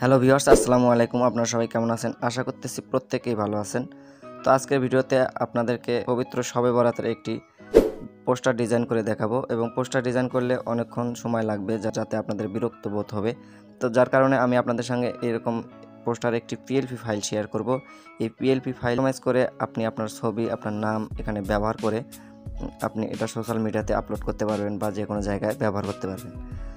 Hello viewers, আসসালামু আলাইকুম। আপনারা সবাই কেমন আছেন? আশা করতেছি প্রত্যেকেই ভালো আছেন। তো আজকের ভিডিওতে আপনাদেরকে পবিত্র শবে বরাতের একটি পোস্টার ডিজাইন করে দেখাবো এবং পোস্টার ডিজাইন করলে অনেকক্ষণ সময় লাগবে যাতে আপনাদের বিরক্ত বোধ হবে। তো যার কারণে আমি আপনাদের সঙ্গে এরকম পোস্টার একটি পিএলপি ফাইল শেয়ার করব। এই পিএলপি ফাইল কাস্টমাইজ করে আপনি আপনার ছবি, আপনার নাম এখানে ব্যবহার করে আপনি এটা সোশ্যাল মিডিয়াতে আপলোড করতে পারবেন বা যে কোনো জায়গায় ব্যবহার করতে পারবেন।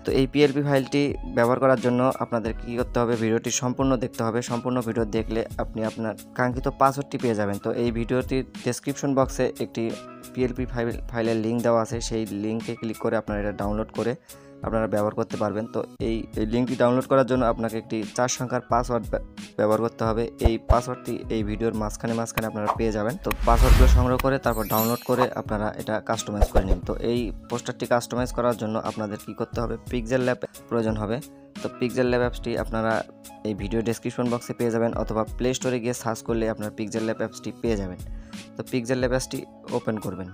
তো এই পিএলপি ফাইলটি ব্যবহার করার জন্য আপনাদের কী করতে হবে? ভিডিওটি সম্পূর্ণ দেখতে হবে। সম্পূর্ণ ভিডিও দেখলে আপনি আপনার কাঙ্ক্ষিত পাসওয়ার্ডটি পেয়ে যাবেন। তো এই ভিডিওটির ডেসক্রিপশন বক্সে একটি পিএলপি ফাইল, ফাইলের লিঙ্ক দেওয়া আছে। সেই লিঙ্কে ক্লিক করে আপনারা এটা ডাউনলোড করে আপনারা ব্যবহার করতে পারবেন। তো এই এই লিঙ্কটি ডাউনলোড করার জন্য আপনাকে একটি চার সংখ্যার পাসওয়ার্ড ব্যবহার করতে হবে। এই পাসওয়ার্ডটি এই ভিডিওর মাঝখানে মাঝখানে আপনারা পেয়ে যাবেন। তো পাসওয়ার্ডগুলো সংগ্রহ করে, তারপর ডাউনলোড করে আপনারা এটা কাস্টমাইজ করে নিন। তো এই পোস্টারটি কাস্টমাইজ করার জন্য আপনাদের কি করতে হবে? পিকজেল ল্যাব প্রয়োজন হবে। তো পিক্সেল ল্যাব অ্যাপসটি আপনারা এই ভিডিও ডেসক্রিপশন বক্সে পেয়ে যাবেন, অথবা প্লে স্টোরে গিয়ে সার্চ করলে আপনার পিকজেল ল্যাব অ্যাপসটি পেয়ে যাবেন। তো পিক্সেল ল্যাব অ্যাপসটি ওপেন করবেন।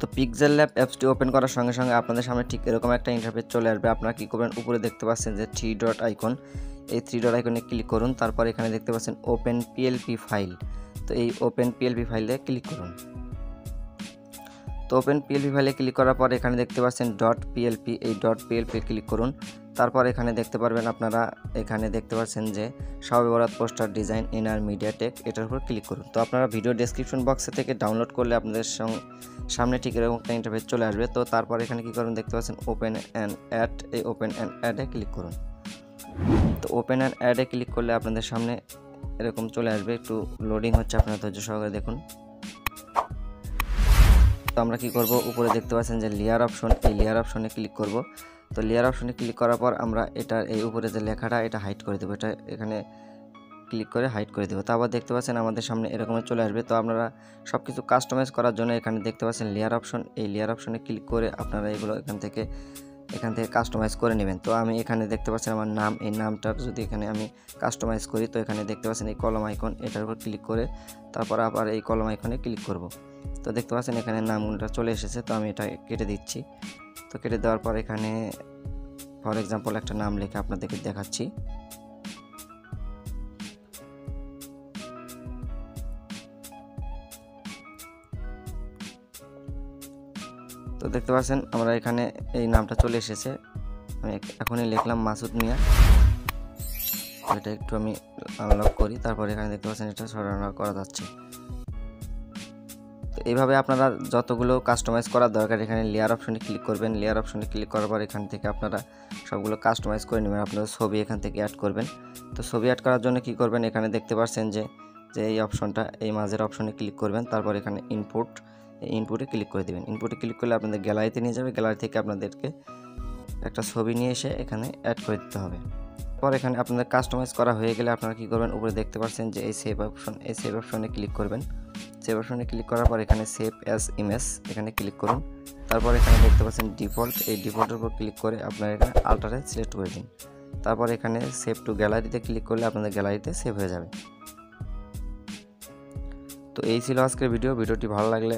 তো পিক্সেল ল্যাব অ্যাপসটি ওপেন করার সঙ্গে সঙ্গে আপনাদের সামনে ঠিক এরকম একটা ইন্টারফেস চলে আসবে। আপনারা কী করবেন? উপরে দেখতে পাচ্ছেন যে থ্রি ডট আইকন এই থ্রি ডট আইকনে ক্লিক করুন, তারপর এখানে দেখতে পাচ্ছেন ওপেন পিএলপি ফাইল তো এই ওপেন পিএলপি ফাইলে ক্লিক করুন। তো ওপেন পিএলপি ফাইলে ক্লিক করার পর এখানে দেখতে পাচ্ছেন ডট পিএলপি এই ডট পিএলপি ক্লিক করুন। তারপর এখানে দেখতে পারবেন আপনারা, এখানে দেখতে পাচ্ছেন যে সবে বরাত poster design inner media tech, এটার উপর ক্লিক করুন। তো আপনারা ভিডিও ডেসক্রিপশন বক্সে থেকে ডাউনলোড করলে আপনাদের সামনে ঠিক এরকম একটা ইন্টারফেস চলে আসবে। তো তারপর এখানে কি করুন, দেখতে পাচ্ছেন ওপেন অ্যান্ড অ্যাড এই ওপেন অ্যান্ড অ্যাডে ক্লিক করুন। তো ওপেন অ্যান্ড অ্যাডে ক্লিক করলে আপনাদের সামনে এরকম চলে আসবে, একটু লোডিং হচ্ছে আপনারা ধৈর্য সহকারে দেখুন। তো আমরা কি করব, উপরে দেখতে পাচ্ছেন যে লেয়ার অপশন এই লেয়ার অপশনে ক্লিক করব। তো লেয়ার অপশনে ক্লিক করার পর আমরা এটা এই উপরে যে লেখাটা, এটা হাইট করে দেবো। এটা এখানে ক্লিক করে হাইড করে দেবো। তারপর দেখতে পাচ্ছেন আমাদের সামনে এরকমের চলে আসবে। তো আপনারা সব কিছু কাস্টমাইজ করার জন্য এখানে দেখতে পাচ্ছেন লেয়ার অপশন এই লেয়ার অপশনে ক্লিক করে আপনারা এগুলো এখান থেকে এখান থেকে কাস্টমাইজ করে নেবেন। তো আমি এখানে দেখতে পাচ্ছেন আমার নাম, এই নামটার যদি এখানে আমি কাস্টমাইজ করি, তো এখানে দেখতে পাচ্ছেন এই কলম আইকন এটার উপর ক্লিক করে তারপর আবার এই কলম আইকনে ক্লিক করব। তো দেখতে পাচ্ছেন এখানে নামটা চলে এসেছে, তো আমি এটা কেটে দিচ্ছি। তো কেটে দেওয়ার পর এখানে ফর এক্সাম্পল একটা নাম লিখে আপনাদেরকে দেখাচ্ছি। তো দেখতে পাচ্ছেন আমরা এখানে এই নামটা চলে এসেছে। আমি এখনই লিখলাম মাসুদ মিয়া। এটা একটু আমি আনলক করি, তারপর এখানে দেখতে পাচ্ছেন এটা সরানো করা যাচ্ছে। এইভাবে আপনারা যতগুলো কাস্টমাইজ করার দরকার, এখানে লেয়ার অপশনে ক্লিক করবেন। লেয়ার অপশনে ক্লিক করার পর এখান থেকে আপনারা সবগুলো কাস্টমাইজ করে নেবেন। আপনারা ছবি এখান থেকে অ্যাড করবেন। তো ছবি অ্যাড করার জন্য কি করবেন? এখানে দেখতে পাচ্ছেন যে যে এই অপশনটা এই মাঝের অপশনে ক্লিক করবেন। তারপর এখানে ইনপুট ইনপুটে ক্লিক করে দেবেন। ইনপুটে ক্লিক করলে আপনাদের গ্যালারিতে নিয়ে যাবে। গ্যালারি থেকে আপনাদেরকে একটা ছবি নিয়ে এসে এখানে অ্যাড করে দিতে হবে। পর এখানে আপনাদের কাস্টমাইজ করা হয়ে গেলে আপনারা কী করবেন? উপরে দেখতে পাচ্ছেন যে এই সেভ অপশন এই সেভ অপশনে ক্লিক করবেন। সেভ অপশনে ক্লিক করার পর এখানে সেভ অ্যাজ ইমেজ এখানে ক্লিক করুন। তারপর এখানে দেখতে পাচ্ছেন ডিফল্ট এই ডিফল্টের উপর ক্লিক করে আপনারা এখানে আল্টারে সিলেক্ট করে দিন। তারপর এখানে সেভ টু গ্যালারিতে ক্লিক করলে আপনাদের গ্যালারিতে সেভ হয়ে যাবে। তো এই ছিল আজকের ভিডিও ভিডিওটি ভালো লাগলে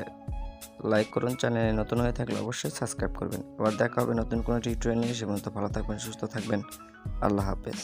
লাইক করুন। চ্যানেলে নতুন হয়ে থাকলে অবশ্যই সাবস্ক্রাইব করবেন। আবার দেখা হবে নতুন কোনো টিউটোরিয়াল নিয়ে। সে পর্যন্ত ভালো থাকবেন, সুস্থ থাকবেন। আল্লাহ হাফেজ।